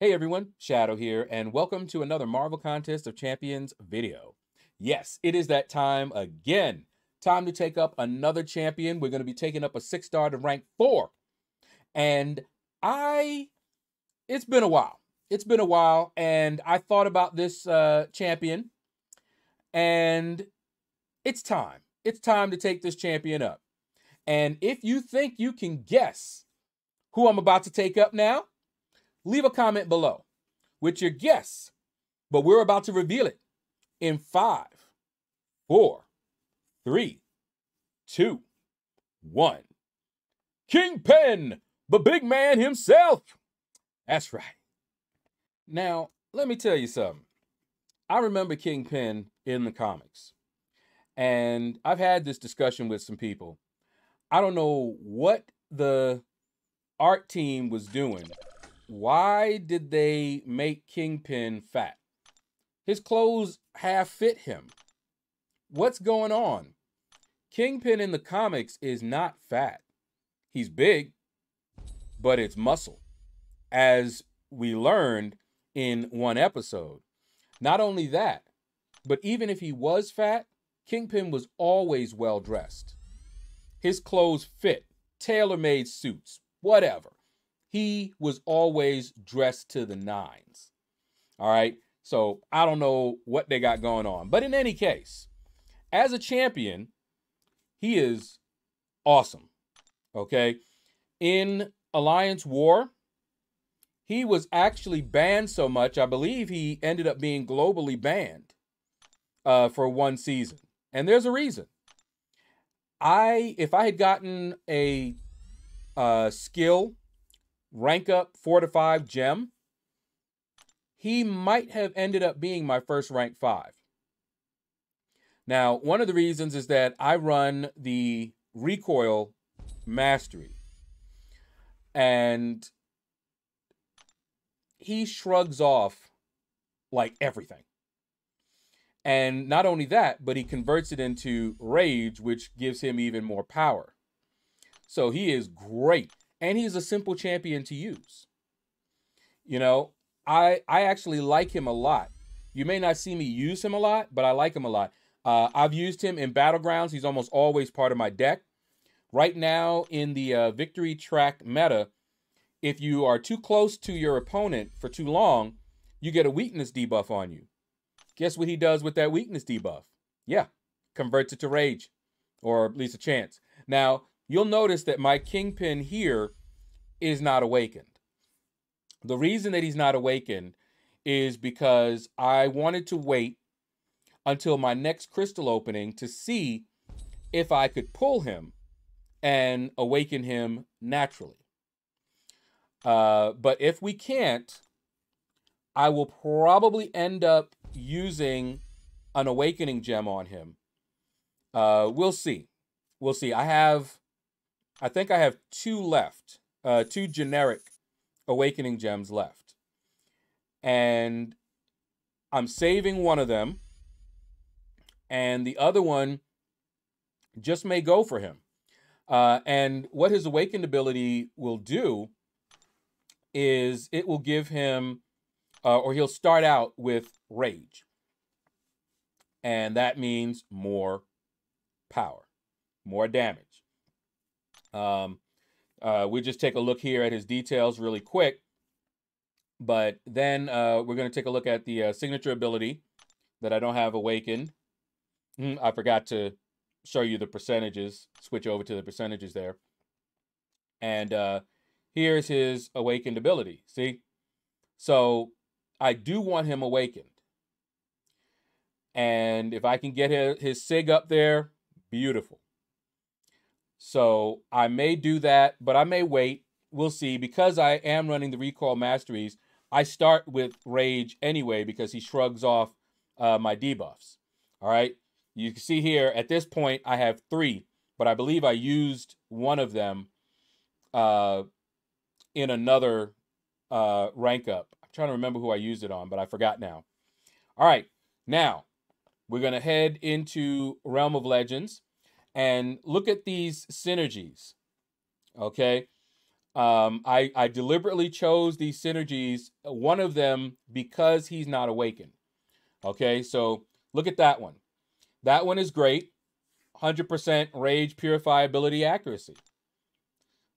Hey everyone, Shaedow here, and welcome to another Marvel Contest of Champions video. Yes, it is that time again. Time to take up another champion. We're going to be taking up a six star to rank four. And I, it's been a while. It's been a while, and I thought about this uh, champion, and it's time. It's time to take this champion up. And if you think you can guess who I'm about to take up now, leave a comment below with your guess. But we're about to reveal it in five, four, three, two, one. Kingpin, the big man himself. That's right. Now, let me tell you something. I remember Kingpin in the comics. And I've had this discussion with some people. I don't know what the art team was doing. Why did they make Kingpin fat? His clothes half fit him. What's going on? Kingpin in the comics is not fat. He's big, but it's muscle. As we learned in one episode. Not only that, but even if he was fat, Kingpin was always well dressed. His clothes fit, tailor made suits, whatever. He was always dressed to the nines. All right. So I don't know what they got going on. But in any case, as a champion, he is awesome. Okay. In Alliance War, he was actually banned so much, I believe he ended up being globally banned uh, for one season. And there's a reason. I, if I had gotten a uh, skill, rank up four to five gem, he might have ended up being my first rank five. Now, one of the reasons is that I run the recoil mastery. And he shrugs off like everything. And not only that, but he converts it into rage, which gives him even more power. So he is great. And he's a simple champion to use. You know, I I actually like him a lot. You may not see me use him a lot, but I like him a lot. Uh, I've used him in battlegrounds. He's almost always part of my deck. Right now in the uh, victory track meta, if you are too close to your opponent for too long, you get a weakness debuff on you. Guess what he does with that weakness debuff? Yeah, converts it to rage, or at least a chance. Now, you'll notice that my kingpin here is not awakened. The reason that he's not awakened is because I wanted to wait until my next crystal opening to see if I could pull him and awaken him naturally. Uh, but if we can't, I will probably end up using an awakening gem on him. Uh, we'll see. We'll see. I have, I think I have two left, uh, two generic awakening gems left. And I'm saving one of them. And the other one just may go for him. Uh, and what his awakened ability will do is it will give him, uh, or he'll start out with rage. And that means more power, more damage. Um, uh, we just take a look here at his details really quick. But then uh, we're going to take a look at the uh, signature ability that I don't have awakened. Mm, I forgot to show you the percentages. Switch over to the percentages there. And uh, here's his awakened ability. See? So I do want him awakened. And if I can get his, his SIG up there, beautiful. So I may do that, but I may wait. We'll see. Because I am running the Recoil Masteries, I start with Rage anyway because he shrugs off uh, my debuffs. All right. You can see here at this point, I have three, but I believe I used one of them uh, in another uh, rank up. I'm trying to remember who I used it on, but I forgot now. All right, now we're going to head into Realm of Legends and look at these synergies. Okay. Um, I, I deliberately chose these synergies, one of them because he's not awakened. Okay, so look at that one. That one is great. 100% rage, purify, ability, accuracy.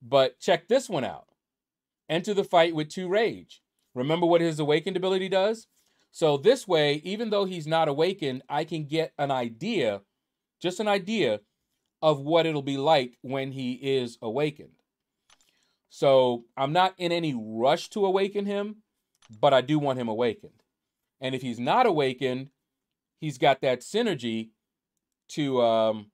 But check this one out. Enter the fight with two rage. Remember what his awakened ability does? So this way, even though he's not awakened, I can get an idea, just an idea of what it'll be like when he is awakened. So I'm not in any rush to awaken him, but I do want him awakened. And if he's not awakened, he's got that synergy to um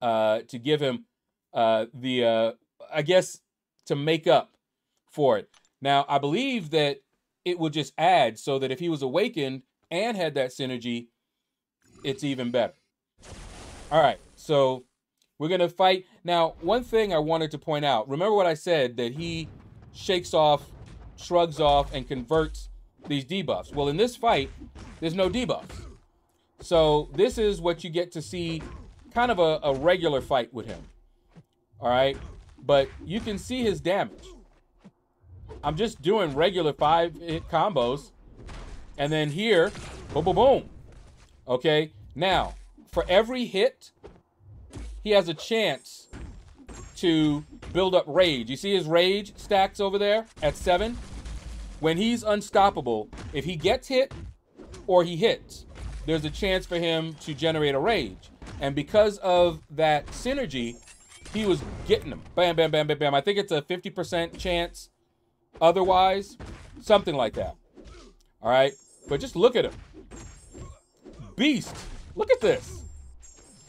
uh to give him uh the uh I guess to make up for it. Now, I believe that it will just add so that if he was awakened and had that synergy, it's even better. All right, so we're going to fight. Now, one thing I wanted to point out remember what I said that he shakes off, shrugs off, and converts these debuffs. Well, in this fight, there's no debuffs. So, this is what you get to see kind of a, a regular fight with him. All right, but you can see his damage. I'm just doing regular five hit combos. And then here, boom, boom, boom. Okay, now, for every hit, he has a chance to build up rage. You see his rage stacks over there at seven? When he's unstoppable, if he gets hit or he hits, there's a chance for him to generate a rage. And because of that synergy, he was getting them. Bam, bam, bam, bam, bam. I think it's a 50% chance otherwise. Something like that. All right. But just look at him. Beast. Look at this.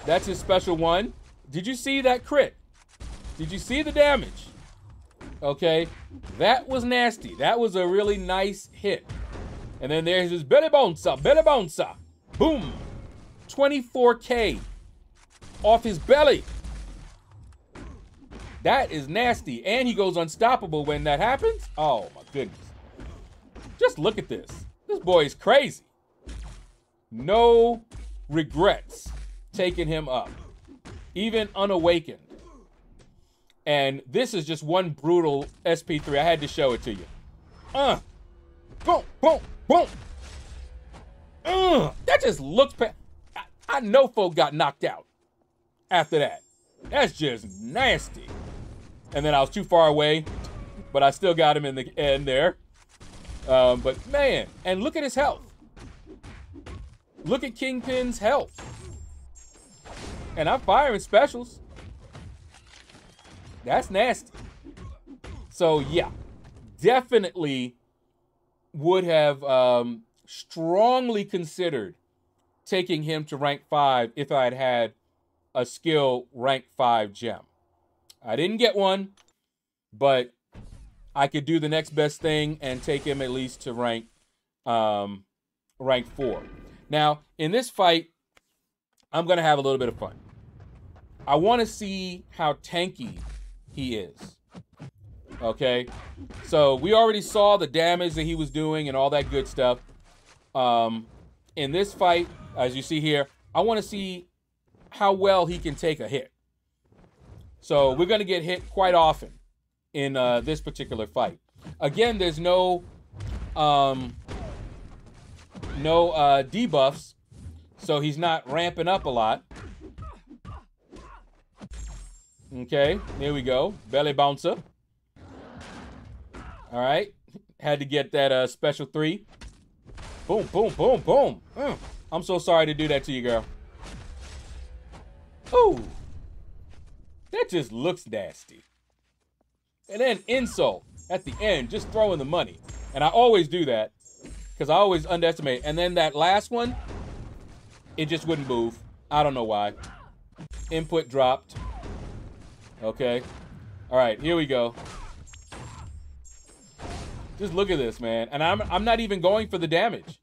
That's his special one. Did you see that crit? Did you see the damage? Okay. That was nasty. That was a really nice hit. And then there's his belly bouncer, belly bouncer. Boom. 24K off his belly. That is nasty. And he goes unstoppable when that happens. Oh, my goodness. Just look at this. This boy is crazy. No regrets taking him up, even unawakened. And this is just one brutal SP3. I had to show it to you. Uh, boom, boom, boom. Uh, that just looks. Pa- I, I know folk got knocked out after that. That's just nasty. And then I was too far away, but I still got him in the end there. Um, but man, and look at his health. Look at Kingpin's health. And I'm firing specials. That's nasty. So yeah, definitely would have um, strongly considered taking him to rank five if I had had a skill rank five gem. I didn't get one, but I could do the next best thing and take him at least to rank um, rank four. Now, in this fight, I'm going to have a little bit of fun. I want to see how tanky he is. Okay? So, we already saw the damage that he was doing and all that good stuff. Um, in this fight, as you see here, I want to see how well he can take a hit. So we're going to get hit quite often in uh, this particular fight. Again, there's no um, no uh, debuffs, so he's not ramping up a lot. Okay, here we go. Belly bouncer. All right, had to get that uh, special three. Boom, boom, boom, boom. Mm. I'm so sorry to do that to you, girl. Ooh. That just looks nasty. And then insult at the end, just throwing the money. And I always do that because I always underestimate. And then that last one, it just wouldn't move. I don't know why. Input dropped. Okay. All right, here we go. Just look at this, man. And I'm I'm not even going for the damage.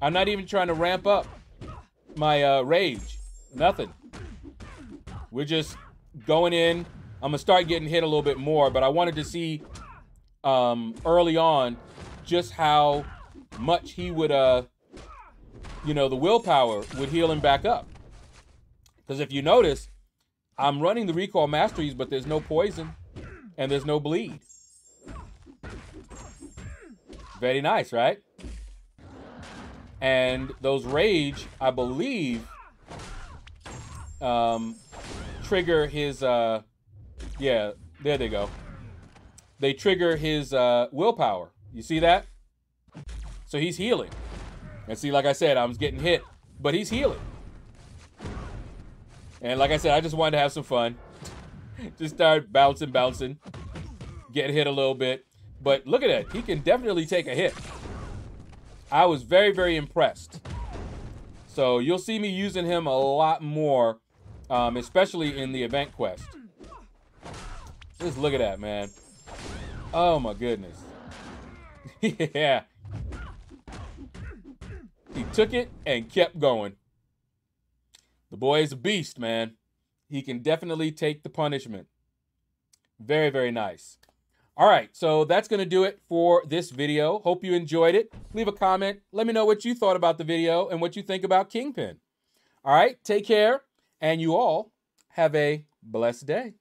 I'm not even trying to ramp up my uh, rage. Nothing. We're just going in. I'm gonna start getting hit a little bit more, but I wanted to see um, early on just how much he would, uh, you know, the willpower would heal him back up. Because if you notice, I'm running the recoil masteries, but there's no poison. and there's no bleed. Very nice, right? And those rage, I believe, um, trigger his, uh, yeah, there they go. They trigger his uh, willpower. You see that? So he's healing. And see, like I said, I was getting hit, but he's healing. And like I said, I just wanted to have some fun. just start bouncing, bouncing, get hit a little bit. But look at that. He can definitely take a hit. I was very, very impressed. So you'll see me using him a lot more, um, especially in the event quest. Just look at that, man. Oh, my goodness. yeah. He took it and kept going. The boy is a beast, man. He can definitely take the punishment. Very, very nice. All right, so that's going to do it for this video. Hope you enjoyed it. Leave a comment. Let me know what you thought about the video and what you think about Kingpin. All right, take care, and you all have a blessed day.